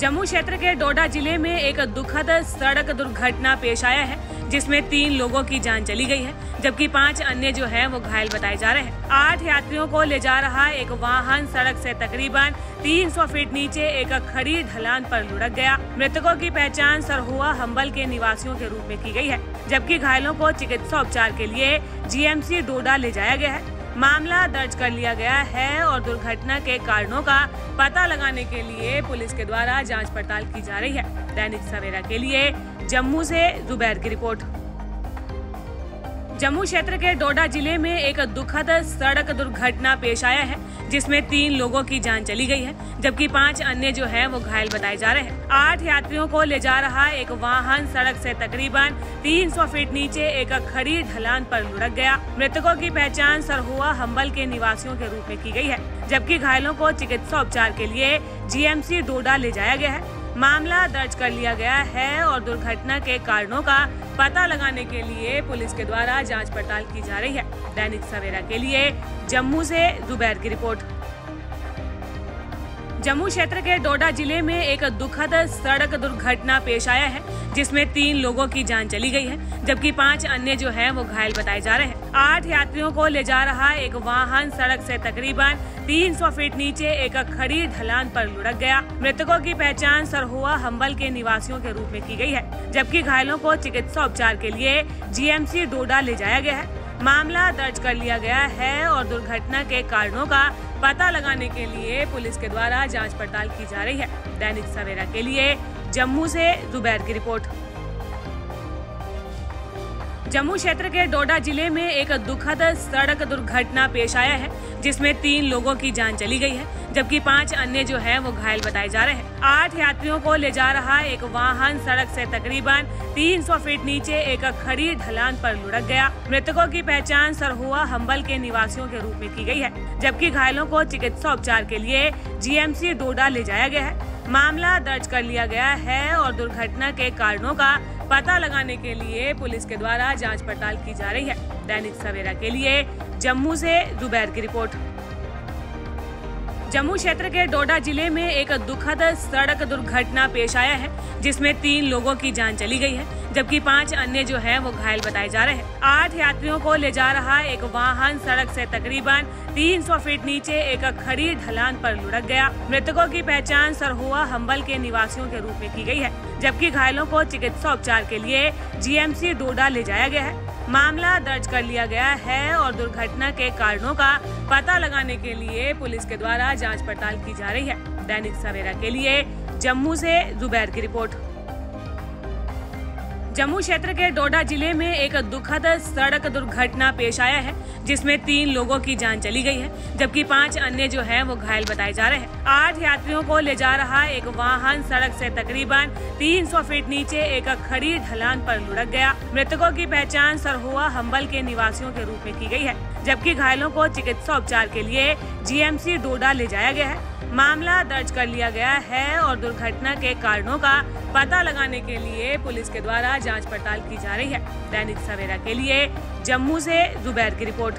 जम्मू क्षेत्र के डोडा ज़िले में एक दुखद सड़क दुर्घटना पेश आया है, जिसमें तीन लोगों की जान चली गई है, जबकि पाँच अन्य जो हैं, वो घायल बताए जा रहे हैं। आठ यात्रियों को ले जा रहा एक वाहन सड़क से तकरीबन 300 फीट नीचे एक खड़ी ढलान पर लुढ़क गया। मृतकों की पहचान सरहुआ हम्बल के निवासियों के रूप में की गई है, जबकि घायलों को चिकित्सा उपचार के लिए जीएमसी डोडा ले जाया गया है। मामला दर्ज कर लिया गया है और दुर्घटना के कारणों का पता लगाने के लिए पुलिस के द्वारा जाँच पड़ताल की जा रही है। दैनिक सवेरा के लिए जम्मू से जुबैर की रिपोर्ट। जम्मू क्षेत्र के डोडा ज़िले में एक दुखद सड़क दुर्घटना पेश आया है, जिसमें तीन लोगों की जान चली गई है, जबकि पाँच अन्य जो हैं, वो घायल बताए जा रहे हैं। आठ यात्रियों को ले जा रहा एक वाहन सड़क से तकरीबन 300 फीट नीचे एक खड़ी ढलान पर लुढ़क गया। मृतकों की पहचान सरहुआ हम्बल के निवासियों के रूप में की गई है, जबकि घायलों को चिकित्सा उपचार के लिए जीएमसी डोडा ले जाया गया है। मामला दर्ज कर लिया गया है और दुर्घटना के कारणों का पता लगाने के लिए पुलिस के द्वारा जाँच पड़ताल की जा रही है। दैनिक सवेरा के लिए जम्मू से जुबैर की रिपोर्ट। जम्मू क्षेत्र के डोडा ज़िले में एक दुखद सड़क दुर्घटना पेश आया है, जिसमें तीन लोगों की जान चली गई है, जबकि पाँच अन्य जो हैं वो घायल बताए जा रहे हैं। आठ यात्रियों को ले जा रहा एक वाहन सड़क से तकरीबन 300 फीट नीचे एक खड़ी ढलान पर लुढ़क गया। मृतकों की पहचान सरहुआ हम्बल के निवासियों के रूप में की गई है, जबकि घायलों को चिकित्सा उपचार के लिए जीएमसी डोडा ले जाया गया है। मामला दर्ज कर लिया गया है और दुर्घटना के कारणों का पता लगाने के लिए पुलिस के द्वारा जाँच पड़ताल की जा रही है। दैनिक सवेरा के लिए जम्मू से जुबैर की रिपोर्ट। जम्मू क्षेत्र के डोडा ज़िले में एक दुखद सड़क दुर्घटना पेश आया है, जिसमें तीन लोगों की जान चली गई है, जबकि पाँच अन्य जो हैं, वो घायल बताए जा रहे हैं। आठ यात्रियों को ले जा रहा एक वाहन सड़क से तकरीबन 300 फीट नीचे एक खड़ी ढलान पर लुढ़क गया। मृतकों की पहचान सरहुआ हम्बल के निवासियों के रूप में की गई है, जबकि घायलों को चिकित्सा उपचार के लिए जीएमसी डोडा ले जाया गया है। मामला दर्ज कर लिया गया है और दुर्घटना के कारणों का पता लगाने के लिए पुलिस के द्वारा जाँच पड़ताल की जा रही है। दैनिक सवेरा के लिए जम्मू से जुबैर की रिपोर्ट। जम्मू क्षेत्र के डोडा ज़िले में एक दुखद सड़क दुर्घटना पेश आया है, जिसमें तीन लोगों की जान चली गई है, जबकि पाँच अन्य जो हैं, वो घायल बताए जा रहे हैं। आठ यात्रियों को ले जा रहा एक वाहन सड़क से तकरीबन 300 फीट नीचे एक खड़ी ढलान पर लुढ़क गया। मृतकों की पहचान सरहुआ हम्बल के निवासियों के रूप में की गई है, जबकि घायलों को चिकित्सा उपचार के लिए जीएमसी डोडा ले जाया गया है। मामला दर्ज कर लिया गया है और दुर्घटना के कारणों का पता लगाने के लिए पुलिस के द्वारा जाँच पड़ताल की जा रही है। दैनिक सवेरा के लिए जम्मू से जुबैर की रिपोर्ट। जम्मू क्षेत्र के डोडा ज़िले में एक दुखद सड़क दुर्घटना पेश आया है, जिसमें तीन लोगों की जान चली गई है, जबकि पाँच अन्य जो है, वो घायल बताए जा रहे हैं। आठ यात्रियों को ले जा रहा एक वाहन सड़क से तकरीबन 300 फीट नीचे एक खड़ी ढलान पर लुढ़क गया। मृतकों की पहचान सरहुआ हम्बल के निवासियों के रूप में की गई है, जबकि घायलों को चिकित्सा उपचार के लिए जीएमसी डोडा ले जाया गया है। मामला दर्ज कर लिया गया है और दुर्घटना के कारणों का पता लगाने के लिए पुलिस के द्वारा जाँच पड़ताल की जा रही है। दैनिक सवेरा के लिए जम्मू से जुबैर की रिपोर्ट।